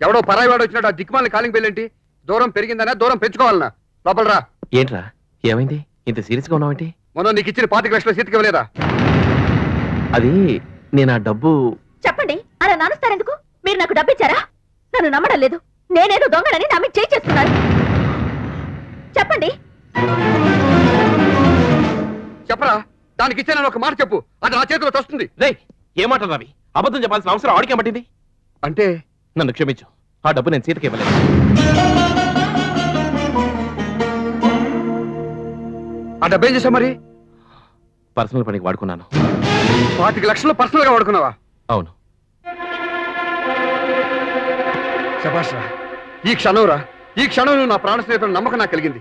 ఎవడో పరాయి వాడు వచ్చినట్టు ఆ దిక్కుమాలని కాలింగ్ బెల్లేంటి దూరం పెరిగిందనే దూరం పెంచుకోవాలనా లోపలరా. ఏంట్రా? ఏమైంది? ఇంత సీరియస్గా ఉన్నావేంటి? మొన్న నీకు ఇచ్చిన పాతిక లక్షల సీతకి ఇవ్వలేదా అది నేను ఆ డబ్బు చెప్పండి అలా నానుస్తారెందుకు? మీరు నాకు డబ్బిచ్చారా? నన్ను నమ్మడం లేదు. నేనేదో దొంగనని నమ్మి చేయి చేస్తున్నారు. చెప్పండి. చెప్పరా? దానికి ఇచ్చానని ఒక మాట చెప్పు. అది నా చేతిలో వస్తుంది రే ఏ మాట రవి? అబద్ధం చెప్పాల్సిన అవసరం ఆడికే పట్టింది. అంటే నన్ను క్షమించు. ఆ డబ్బు నేను సీతకి ఇవ్వలేదు. ఆ డబ్బు ఏం చేసావు మరి? పర్సనల్ పనికి వాడుకున్నాను. పాతిక లక్షలు పర్సనల్గా వాడుకున్నావా? అవును. శభాష్ రా ఈ క్షణం రా. ఈ క్షణం నువ్వు నా ప్రాణ స్నేహితుడు నమ్మకం నాకు కలిగింది.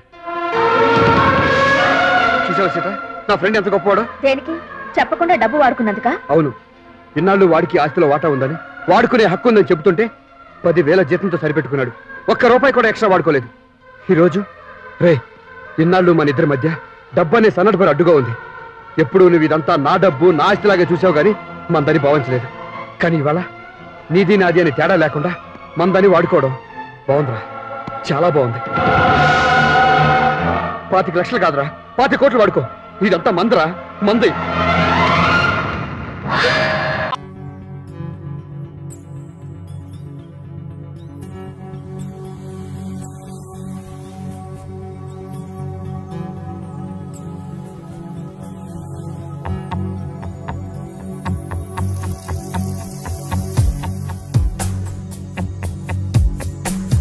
చూసావా సీత? నా ఫ్రెండ్ ఎంత గొప్పవాడో? దేనికి? చెప్పకుండా డబ్బు వాడుకున్నందుక? అవును. ఇన్నాళ్ళు వాడికి ఆస్తిలో వాటా ఉందని వాడుకునే హక్కు ఉందని చెబుతుంటే పదివేల జీతంతో సరిపెట్టుకున్నాడు. ఒక్క రూపాయి కూడా ఎక్స్ట్రా వాడుకోలేదు. ఈరోజు రే ఇన్నాళ్ళు మన ఇద్దరి మధ్య డబ్బు అనే సన్నటి అడ్డుగా ఉంది. ఎప్పుడు నువ్వు ఇదంతా నా డబ్బు నా ఆస్తిలాగే చూసావు కానీ మందని భావించలేదు. కానీ ఇవాళ నీది నాది అని తేడా లేకుండా మందని వాడుకోవడం బాగుందిరా. చాలా బాగుంది. పాతిక లక్షలు కాదురా. పాతి కోట్లు వాడుకో. ఇదంతా మందరా. మంది.